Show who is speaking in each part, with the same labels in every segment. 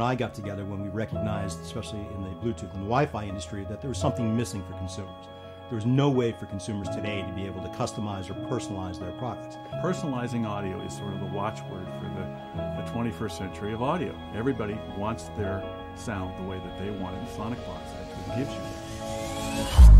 Speaker 1: And I got together when we recognized, especially in the Bluetooth and the Wi-Fi industry, that there was something missing for consumers. There was no way for consumers today to be able to customize or personalize their products.
Speaker 2: Personalizing audio is sort of the watchword for the, the 21st century of audio. Everybody wants their sound the way that they want it, Sonic Blocks actually gives you that.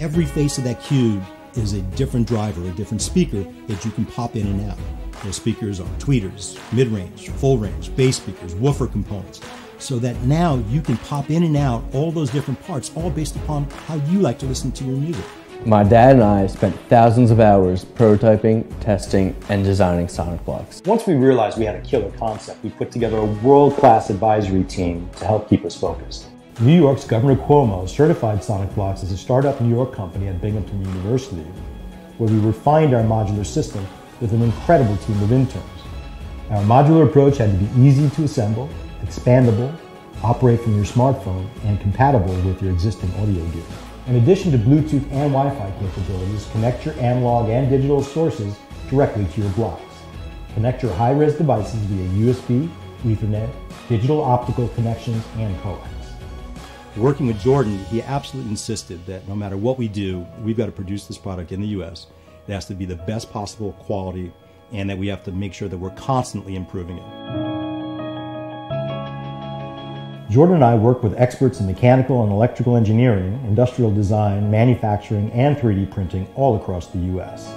Speaker 1: Every face of that cube is a different driver, a different speaker that you can pop in and out. Those speakers are tweeters, mid-range, full range, bass speakers, woofer components so that now you can pop in and out all those different parts, all based upon how you like to listen to your music.
Speaker 3: My dad and I spent thousands of hours prototyping, testing, and designing Sonic Blocks.
Speaker 4: Once we realized we had a killer concept, we put together a world-class advisory team to help keep us focused. New York's Governor Cuomo certified Sonic Blocks as a startup New York company at Binghamton University, where we refined our modular system with an incredible team of interns. Our modular approach had to be easy to assemble, expandable, operate from your smartphone, and compatible with your existing audio gear. In addition to Bluetooth and Wi-Fi capabilities, connect your analog and digital sources directly to your blocks. Connect your high-res devices via USB, Ethernet, digital optical connections, and coax.
Speaker 1: Working with Jordan, he absolutely insisted that no matter what we do, we've got to produce this product in the US. It has to be the best possible quality and that we have to make sure that we're constantly improving it.
Speaker 4: Jordan and I work with experts in mechanical and electrical engineering, industrial design, manufacturing, and 3D printing all across the US.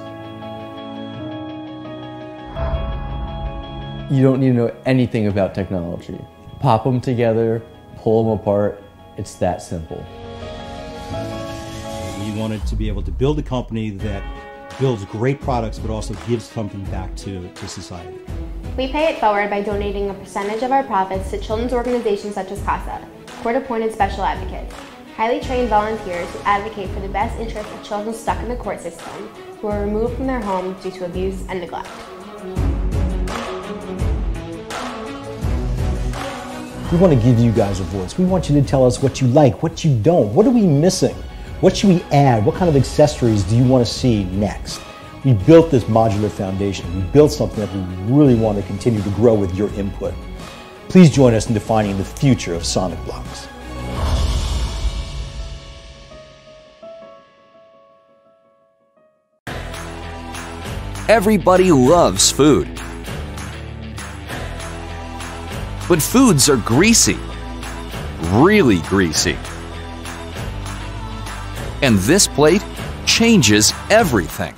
Speaker 3: You don't need to know anything about technology. Pop them together, pull them apart. It's that simple.
Speaker 1: We wanted to be able to build a company that builds great products but also gives something back to, to society.
Speaker 5: We pay it forward by donating a percentage of our profits to children's organizations such as CASA, court-appointed special advocates, highly trained volunteers who advocate for the best interests of children stuck in the court system who are removed from their homes due to abuse and neglect.
Speaker 4: We want to give you guys a voice. We want you to tell us what you like, what you don't. What are we missing? What should we add? What kind of accessories do you want to see next? We built this modular foundation. We built something that we really want to continue to grow with your input. Please join us in defining the future of Sonic Blocks.
Speaker 6: Everybody loves food. But foods are greasy. Really greasy. And this plate changes everything.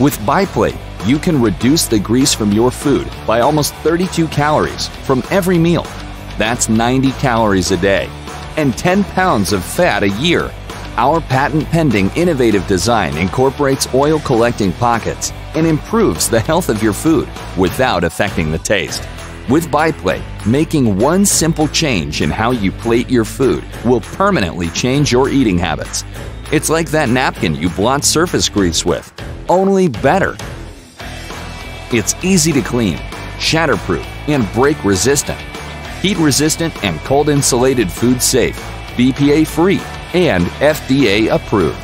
Speaker 6: With BiPlate, you can reduce the grease from your food by almost 32 calories from every meal. That's 90 calories a day and 10 pounds of fat a year. Our patent pending innovative design incorporates oil collecting pockets and improves the health of your food without affecting the taste. With BiPlate, making one simple change in how you plate your food will permanently change your eating habits. It's like that napkin you blot surface grease with only better. It's easy to clean, shatterproof, and break resistant. Heat resistant and cold insulated food safe, BPA free, and FDA approved.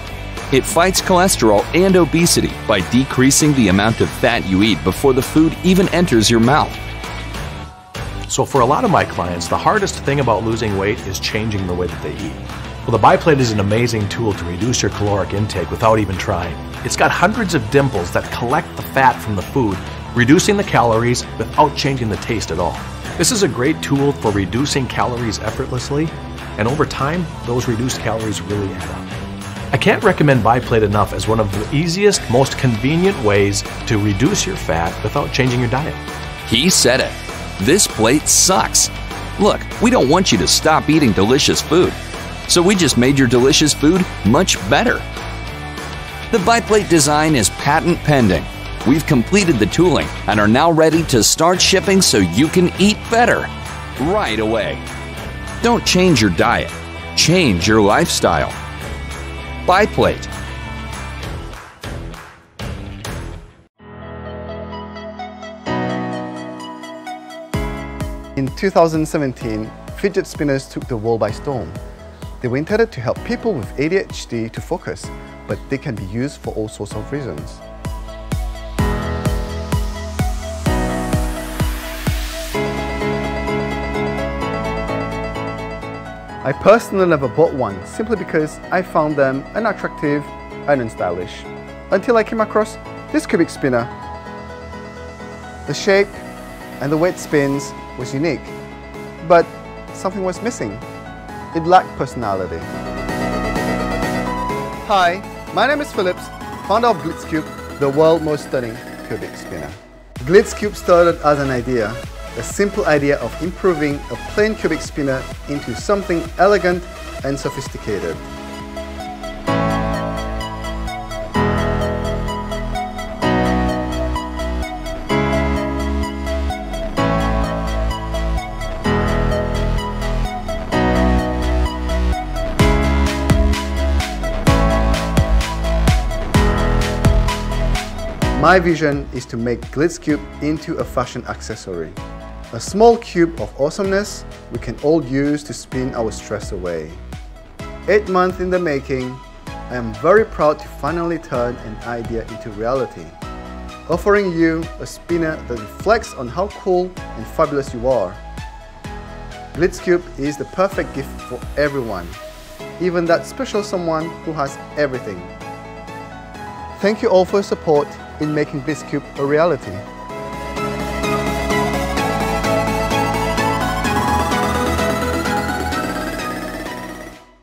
Speaker 6: It fights cholesterol and obesity by decreasing the amount of fat you eat before the food even enters your mouth.
Speaker 7: So, for a lot of my clients, the hardest thing about losing weight is changing the way that they eat. Well, the BiPlate is an amazing tool to reduce your caloric intake without even trying. It's got hundreds of dimples that collect the fat from the food, reducing the calories without changing the taste at all. This is a great tool for reducing calories effortlessly, and over time, those reduced calories really add up. I can't recommend BiPlate enough as one of the easiest, most convenient ways to reduce your fat without changing your diet.
Speaker 6: He said it. This plate sucks. Look, we don't want you to stop eating delicious food. So we just made your delicious food much better. The BiPlate design is patent pending. We've completed the tooling and are now ready to start shipping so you can eat better right away. Don't change your diet, change your lifestyle. BiPlate.
Speaker 8: In 2017, fidget spinners took the world by storm. They were intended to help people with ADHD to focus, but they can be used for all sorts of reasons. I personally never bought one simply because I found them unattractive and unstylish. Until I came across this cubic spinner. The shape, and the way it spins was unique, but something was missing. It lacked personality. Hi, my name is Phillips, founder of Glitzcube, the world's most stunning cubic spinner. Glitzcube started as an idea a simple idea of improving a plain cubic spinner into something elegant and sophisticated. My vision is to make Glitzcube into a fashion accessory. A small cube of awesomeness we can all use to spin our stress away. Eight months in the making, I am very proud to finally turn an idea into reality, offering you a spinner that reflects on how cool and fabulous you are. Glitzcube is the perfect gift for everyone, even that special someone who has everything. Thank you all for your support in making Glitzcube a reality.